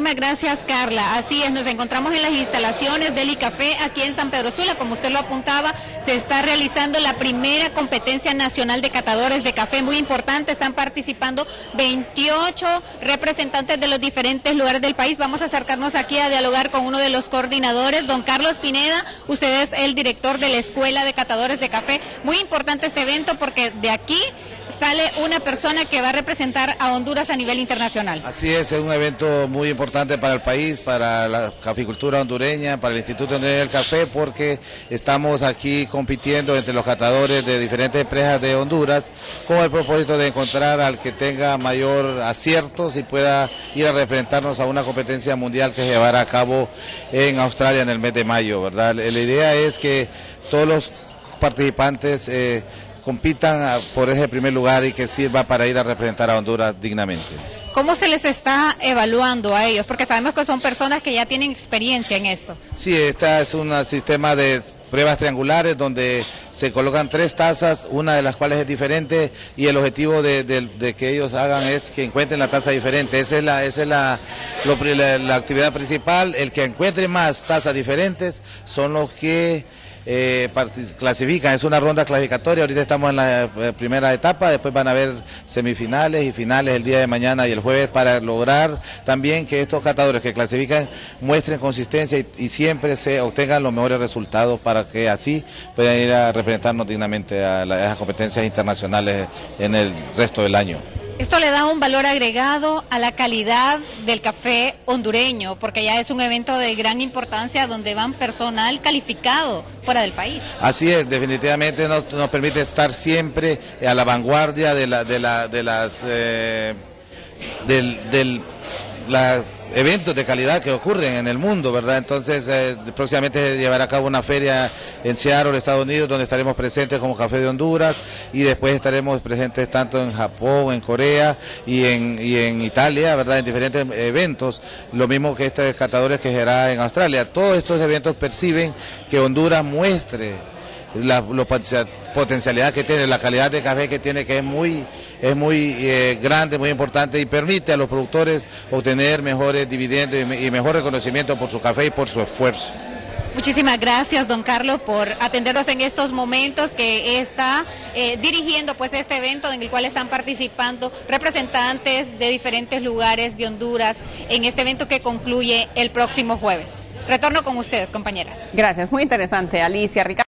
Muchísimas gracias, Carla. Así es, nos encontramos en las instalaciones del ICAFé aquí en San Pedro Sula. Como usted lo apuntaba, se está realizando la primera competencia nacional de catadores de café. Muy importante, están participando 28 representantes de los diferentes lugares del país. Vamos a acercarnos aquí a dialogar con uno de los coordinadores, don Carlos Pineda. Usted es el director de la Escuela de Catadores de Café. Muy importante este evento porque de aquí sale una persona que va a representar a Honduras a nivel internacional. Así es, es un evento muy importante para el país, para la caficultura hondureña, para el Instituto Hondureño del Café, porque estamos aquí compitiendo entre los catadores de diferentes empresas de Honduras con el propósito de encontrar al que tenga mayor aciertos y pueda ir a representarnos a una competencia mundial que se llevará a cabo en Australia en el mes de mayo, ¿verdad? La idea es que todos los participantes eh, compitan por ese primer lugar y que sirva para ir a representar a Honduras dignamente. ¿Cómo se les está evaluando a ellos? Porque sabemos que son personas que ya tienen experiencia en esto. Sí, este es un sistema de pruebas triangulares donde se colocan tres tazas, una de las cuales es diferente y el objetivo de, que ellos hagan es que encuentren la taza diferente. Esa es la, esa es la, la actividad principal. El que encuentre más tazas diferentes son los que eh, clasifican, es una ronda clasificatoria, ahorita estamos en la eh, primera etapa, después van a haber semifinales y finales el día de mañana y el jueves para lograr también que estos catadores que clasifican muestren consistencia y, siempre se obtengan los mejores resultados para que así puedan ir a representarnos dignamente a las competencias internacionales en el resto del año. Esto le da un valor agregado a la calidad del café hondureño, porque ya es un evento de gran importancia donde van personal calificado fuera del país. Así es, definitivamente nos, permite estar siempre a la vanguardia de, la, de, la, de las... Eh, del, del los eventos de calidad que ocurren en el mundo, ¿verdad? Entonces, eh, próximamente llevará a cabo una feria en Seattle, Estados Unidos, donde estaremos presentes como Café de Honduras y después estaremos presentes tanto en Japón, en Corea y en, y en Italia, ¿verdad? En diferentes eventos, lo mismo que estos catadores que será en Australia. Todos estos eventos perciben que Honduras muestre la, potencialidad que tiene, la calidad de café que tiene, que es muy, es muy eh, grande, muy importante y permite a los productores obtener mejores dividendos y, mejor reconocimiento por su café y por su esfuerzo. Muchísimas gracias, don Carlos, por atendernos en estos momentos que está eh, dirigiendo pues este evento en el cual están participando representantes de diferentes lugares de Honduras en este evento que concluye el próximo jueves. Retorno con ustedes, compañeras. Gracias, muy interesante, Alicia. Ricardo.